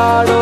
claro.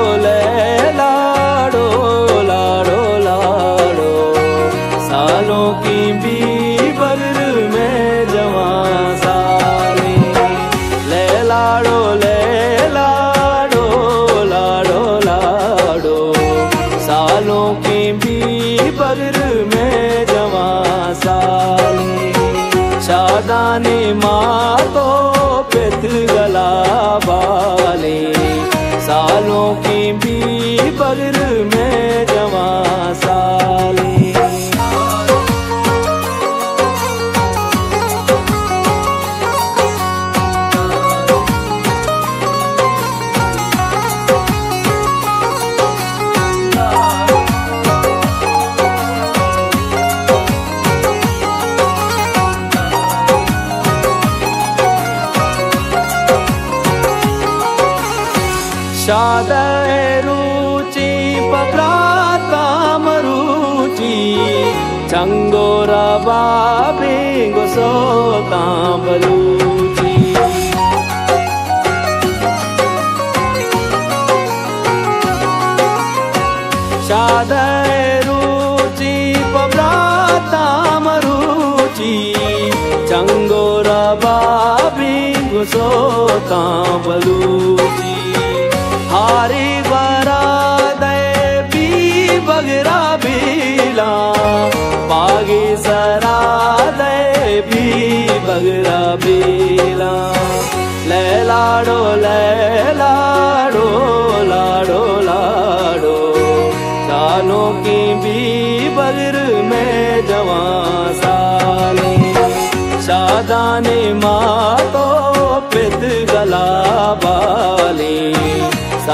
शादरुचि पप्रातामरुचि चङ्गोरा बाबे गोसो कामलुचि शादरुचि पप्रातामरुचि चङ्गोरा बाबे गोसो कामलुचि बरा दे बगरा बीला बागी सरा दे बगरा बीला ले लाडो लाडो लाडो लाडो। सालों की भी बगर में जवा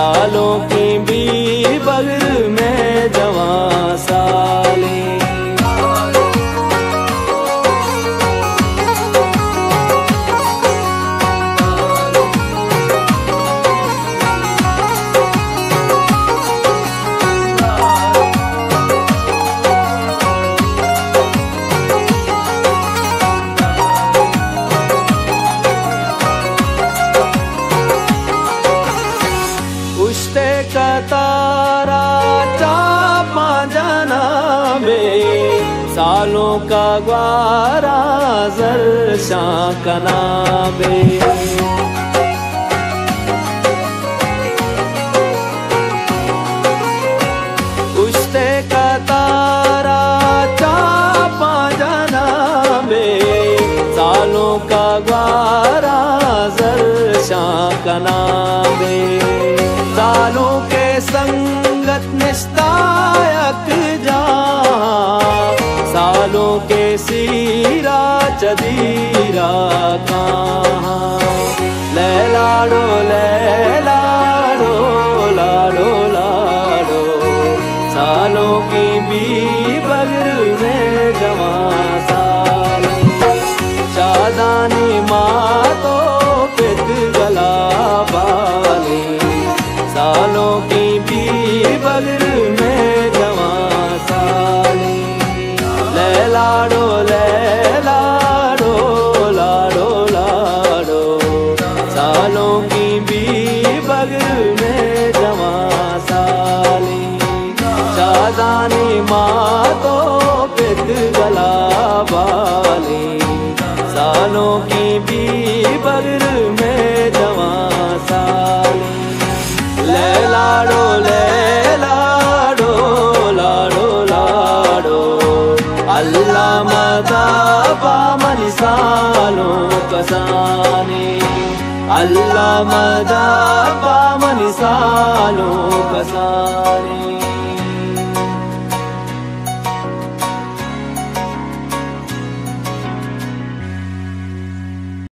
लालों की वालों का ग्वारा जर सा का तारा चापा जनाबे सालों का ग्वारा जर सा कनाबे सालों के संग सीरा चदीरा कहाँ ले लाडो ले शादानी माँ तो पित गला बाली सालों की भी बगर में जवा साली। ले लाडो ले लाडो लाडो। लाडो अल्लाह मदा पामन सालों कसाने। अल्लाह मदा पामन सालों कसाने।